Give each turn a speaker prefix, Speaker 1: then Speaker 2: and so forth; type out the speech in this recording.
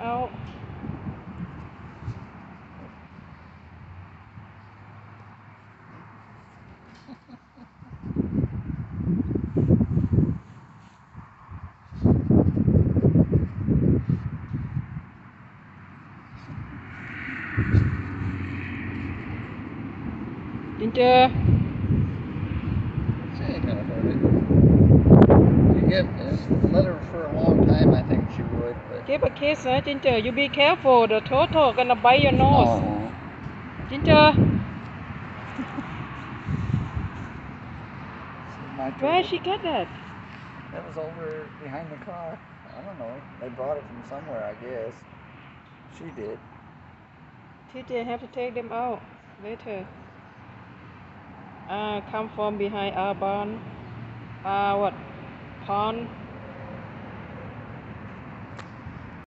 Speaker 1: out. Ginger,
Speaker 2: She ain't gonna hurt it. You get let
Speaker 1: give a kiss, huh, Ginger? You be careful. The turtle gonna bite your nose.
Speaker 2: Oh.
Speaker 1: Ginger, where
Speaker 2: turtle.
Speaker 1: she get that?
Speaker 2: That was over behind the car. I don't know. They brought it from somewhere, I guess. She did.
Speaker 1: TJ have to take them out later. Ah, come from behind our barn. Ah, what? Pond.